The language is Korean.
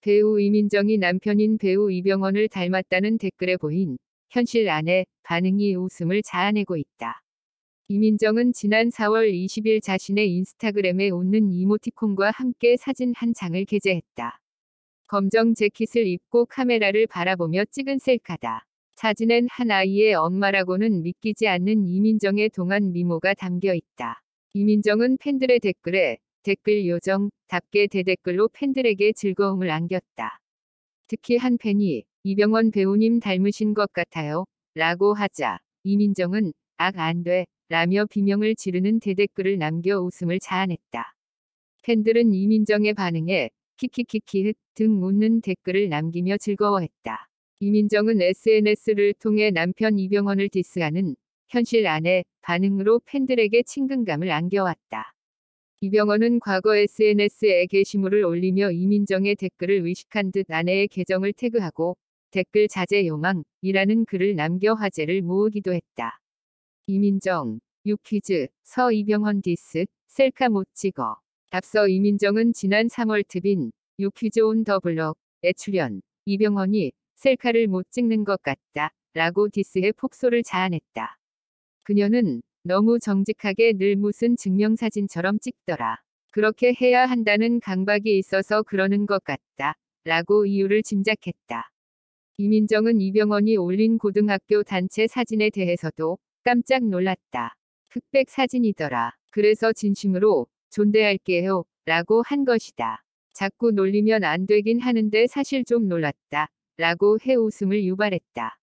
배우 이민정이 남편인 배우 이병헌을 닮았다는 댓글에 보인 현실 아내 반응이 웃음을 자아내고 있다. 이민정은 지난 4월 20일 자신의 인스타그램에 웃는 이모티콘과 함께 사진 한 장을 게재했다. 검정 재킷을 입고 카메라를 바라보며 찍은 셀카다. 사진엔 한 아이의 엄마라고는 믿기지 않는 이민정의 동안 미모가 담겨 있다. 이민정은 팬들의 댓글에 댓글 요정 답게 대댓글로 팬들에게 즐거움을 안겼다. 특히 한 팬이 이병헌 배우님 닮으신 것 같아요. 라고 하자 이민정은 악 안 돼. 라며 비명을 지르는 대댓글을 남겨 웃음을 자아냈다. 팬들은 이민정의 반응에 키키키키 등 웃는 댓글을 남기며 즐거워했다. 이민정은 SNS를 통해 남편 이병헌을 디스하는 현실 아내 반응으로 팬들에게 친근감을 안겨왔다. 이병헌은 과거 SNS에 게시물을 올리며 이민정의 댓글을 의식한 듯 아내의 계정을 태그하고 댓글 자제 요망이라는 글을 남겨 화제를 모으기도 했다. 이민정, 유퀴즈, 서 이병헌 디스, 셀카 못 찍어. 앞서 이민정은 지난 3월 트빈, 유퀴즈 온 더 블럭에 출연, 이병헌이 셀카를 못 찍는 것 같다. 라고 디스해 폭소를 자아냈다. 그녀는 너무 정직하게 늘 무슨 증명사진처럼 찍더라. 그렇게 해야 한다는 강박이 있어서 그러는 것 같다. 라고 이유를 짐작했다. 이민정은 이병헌이 올린 고등학교 단체 사진에 대해서도 깜짝 놀랐다. 흑백 사진이더라. 그래서 진심으로 존대할게요. 라고 한 것이다. 자꾸 놀리면 안 되긴 하는데 사실 좀 놀랐다. 라고 해 웃음을 유발했다.